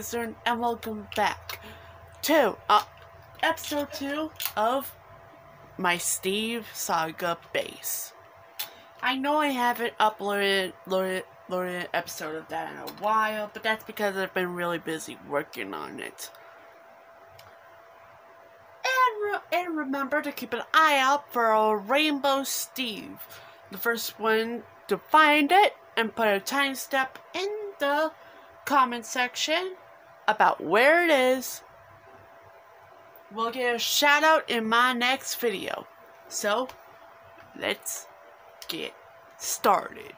And welcome back to uh, episode 2 of my Steve Saga base. I know I haven't uploaded loaded, loaded an episode of that in a while, but that's because I've been really busy working on it. And, re and remember to keep an eye out for a Rainbow Steve. The first one to find it and put a time step in the comment section about where it is we'll get a shout out in my next video. So, let's get started.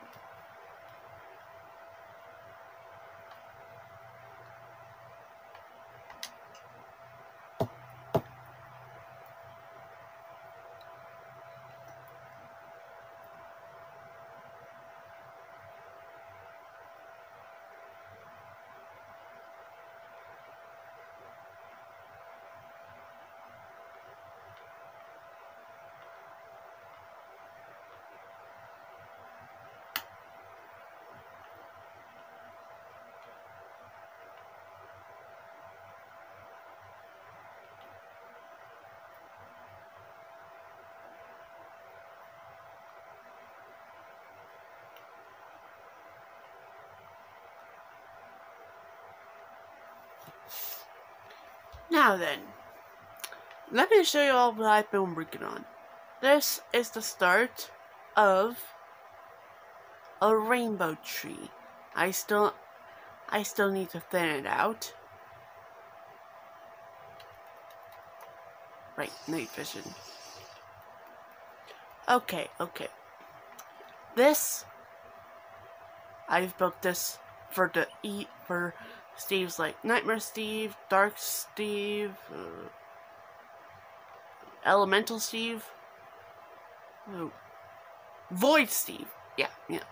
Now then, let me show you all what I've been working on. This is the start of a rainbow tree. I still, I still need to thin it out. Right, night vision. Okay, okay. This, I've built this for the eat for Steve's like Nightmare Steve, Dark Steve, uh, Elemental Steve, oh, Void Steve. Yeah, yeah.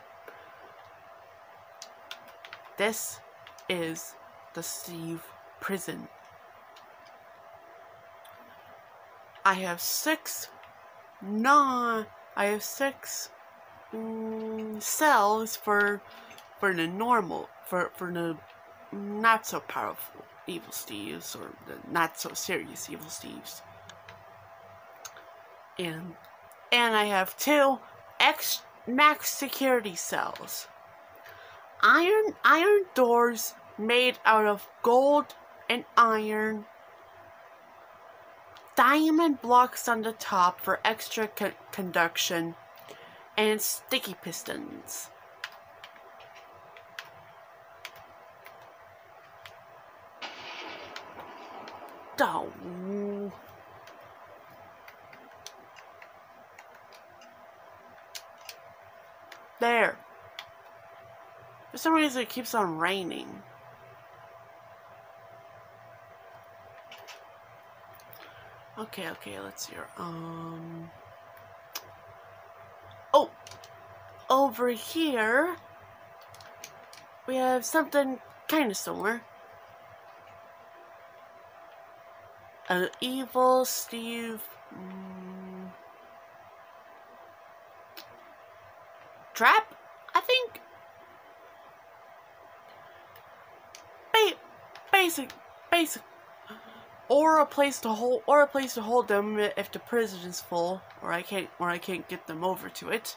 This is the Steve prison. I have six non. I have six mm, cells for for the normal for for the not so powerful evil Steves or the not so serious evil Steves. And and I have two X max security cells. Iron iron doors made out of gold and iron. Diamond blocks on the top for extra co conduction and sticky pistons. Oh. There. For some reason it keeps on raining. Okay, okay, let's see. Um. Oh! Over here, we have something kind of similar. An evil Steve. Mm, trap? I think. Ba basic, basic. Or a place to hold, or a place to hold them if the prison is full, or I can't, or I can't get them over to it.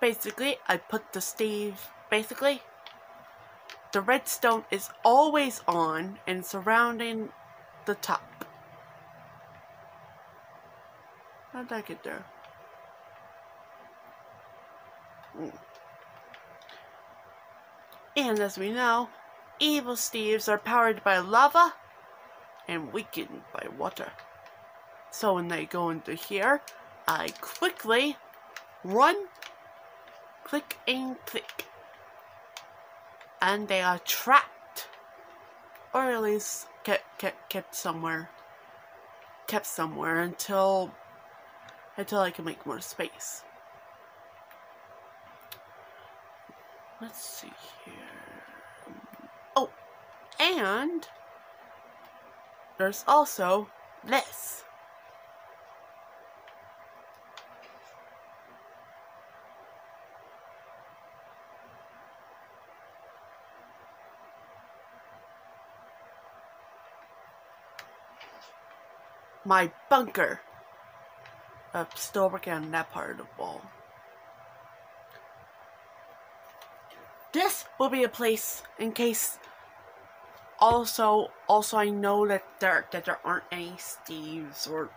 Basically, I put the Steve. Basically, the redstone is always on and surrounding the top. How did I get there? Hmm. And as we know, evil Steves are powered by lava and weakened by water. So when they go into here, I quickly run, click and click and they are trapped or at least kept, kept, kept somewhere kept somewhere until until I can make more space. Let's see here. Oh and there's also this my bunker. I'm still working on that part of the wall. This will be a place in case also also I know that there that there aren't any Steves or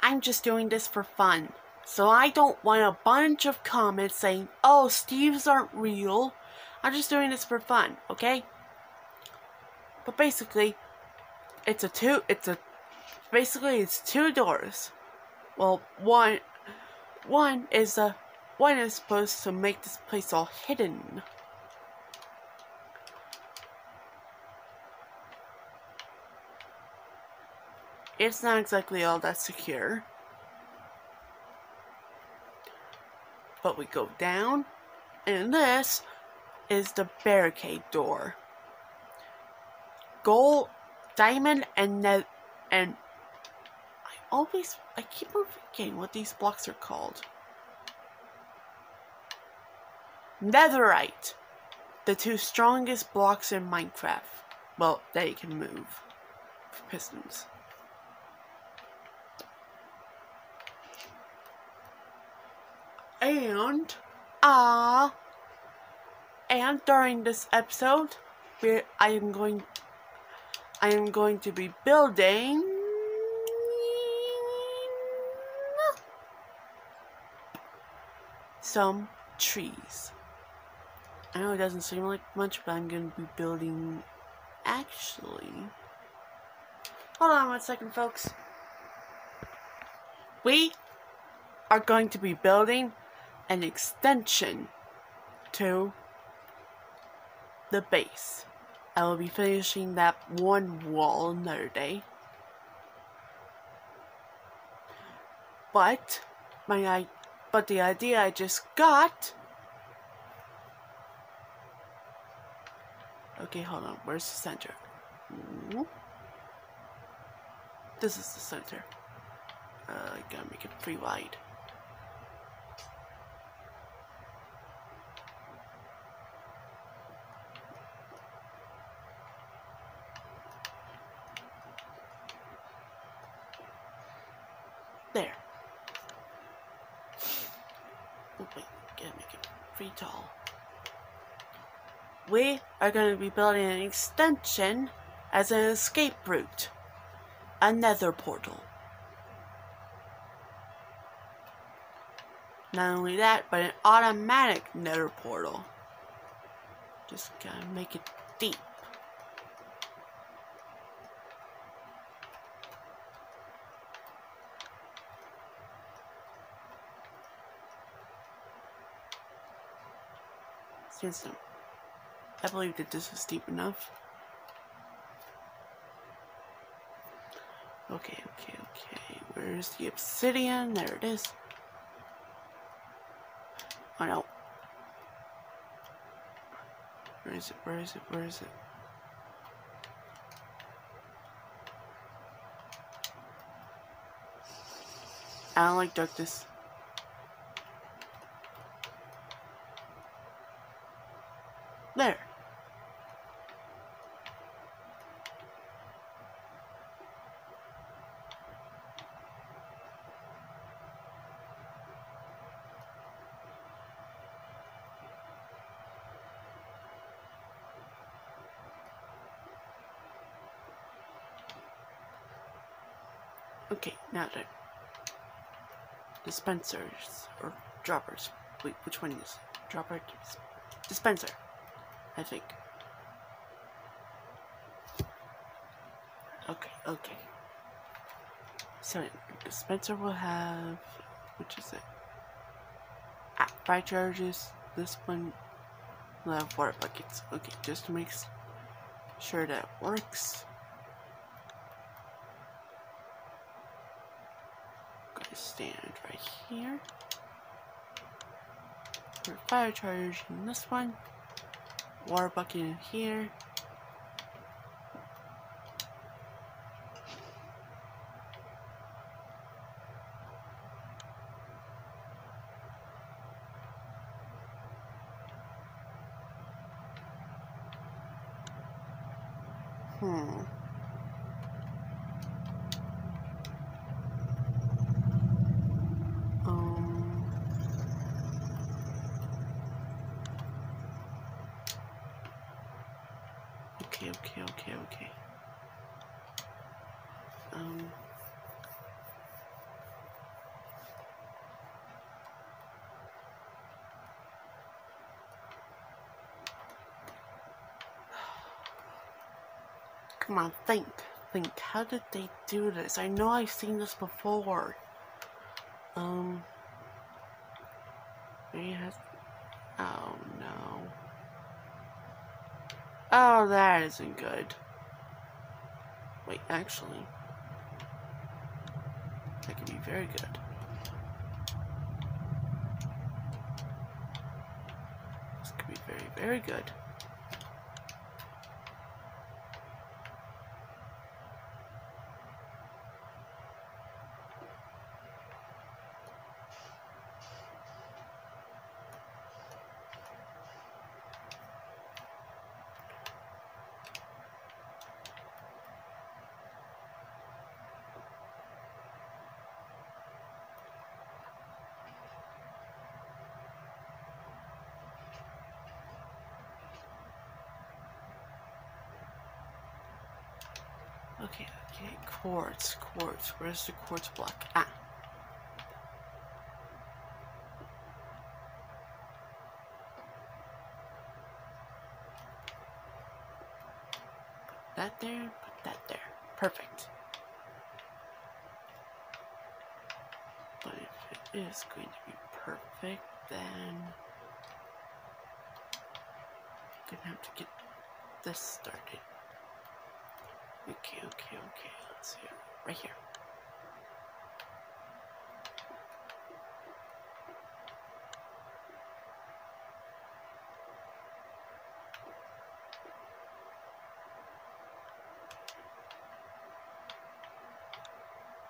I'm just doing this for fun. So I don't want a bunch of comments saying, oh, Steves aren't real. I'm just doing this for fun, okay? But basically, it's a two, it's a, basically it's two doors. Well, one, one is a, one is supposed to make this place all hidden. It's not exactly all that secure. But we go down, and this is the barricade door. Gold, diamond, and net, and I always, I keep on forgetting what these blocks are called. Netherite, the two strongest blocks in Minecraft. Well, they can move. for Pistons. And, ah, uh, and during this episode, we I am going, I am going to be building some trees. I know it doesn't seem like much, but I'm going to be building, actually, hold on one second, folks. We are going to be building an extension to the base. I will be finishing that one wall another day. But my but the idea I just got Okay, hold on. Where's the center? This is the center. Uh, I gotta make it pretty wide. There. Oh wait, gotta pretty tall. We are going to be building an extension as an escape route. A nether portal. Not only that, but an automatic nether portal. Just gotta make it deep. System. I believe that this is deep enough. Okay, okay, okay. Where's the obsidian? There it is. Oh no. Where is it? Where is it? Where is it? I don't like darkness. There. Okay, now the dispensers or droppers. Wait, which one is dropper? Dispenser. I think. Okay, okay. So, dispenser will have, which is it? Ah, fire charges. This one will have water buckets. Okay, just to make sure that works. Gonna stand right here. For fire charge in this one water bucket in here. Hmm. okay, okay. Um. Come on, think. Think. How did they do this? I know I've seen this before. Um. Has. Oh no. Oh, that isn't good. Wait, actually. That could be very good. This could be very, very good. Okay, okay, quartz, quartz. Where's the quartz block? Ah. Put that there, put that there. Perfect. But if it is going to be perfect, then I'm gonna have to get this started. Okay, okay, okay. Let's see. Right here.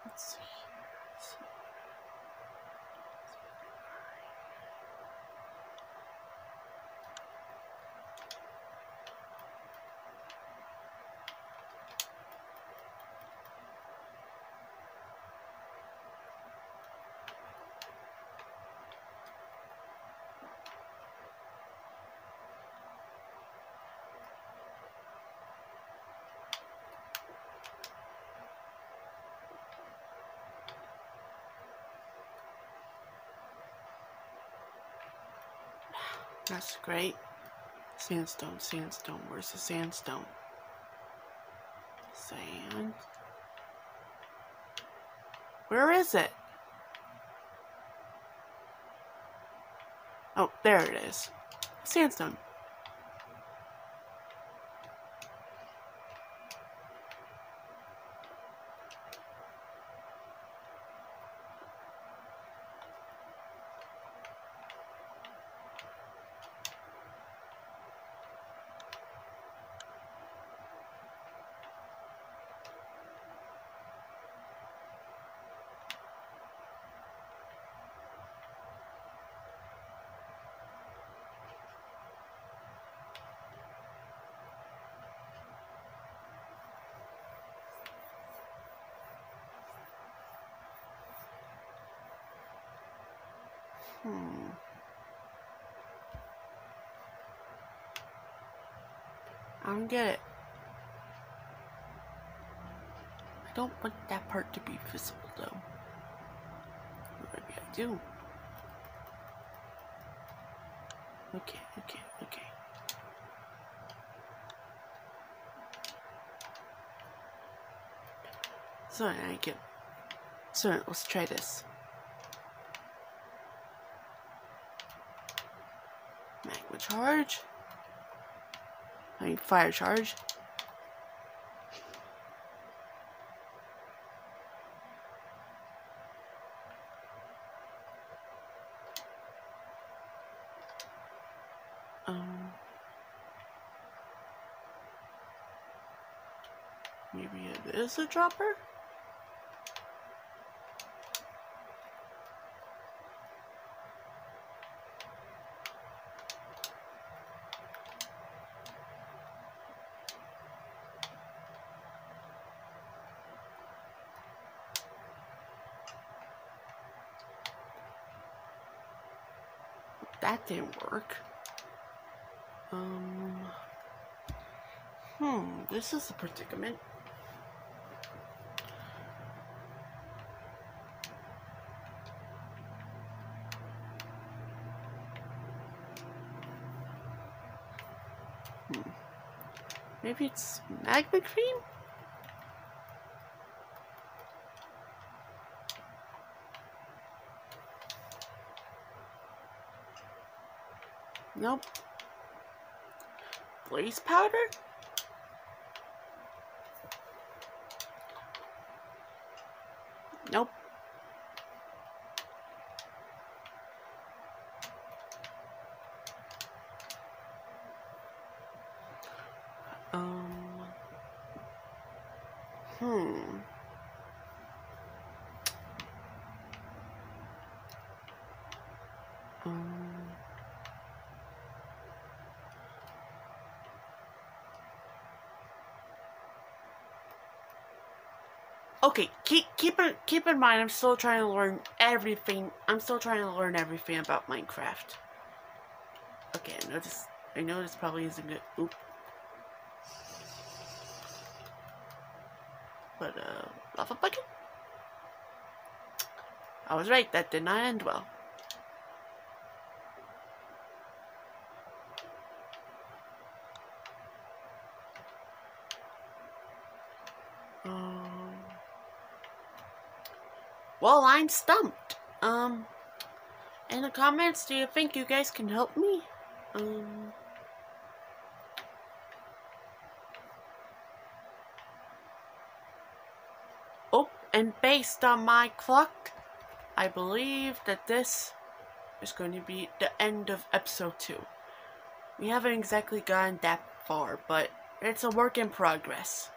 Let's see That's great. Sandstone, sandstone. Where's the sandstone? Sand. Where is it? Oh, there it is. Sandstone. Hmm. I don't get it. I don't want that part to be visible though. Maybe I do. Okay, okay, okay. So I get. So let's try this. Charge. I mean fire charge. Um, maybe it is a dropper? That didn't work. Um, Hmm, this is a predicament. Hmm. Maybe it's magma cream? Nope. Blaze powder? Okay, keep keep in keep in mind I'm still trying to learn everything. I'm still trying to learn everything about Minecraft. Okay, I know this I know this probably isn't good. Oop. But uh lava bucket? I was right, that did not end well. Um well, I'm stumped. Um, in the comments, do you think you guys can help me? Um, oh, and based on my clock, I believe that this is going to be the end of episode 2. We haven't exactly gotten that far, but it's a work in progress.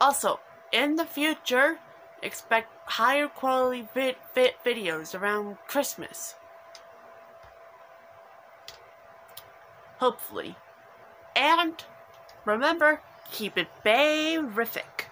Also, in the future, expect higher quality vid fit videos around Christmas. Hopefully. And remember, keep it Beyrrific.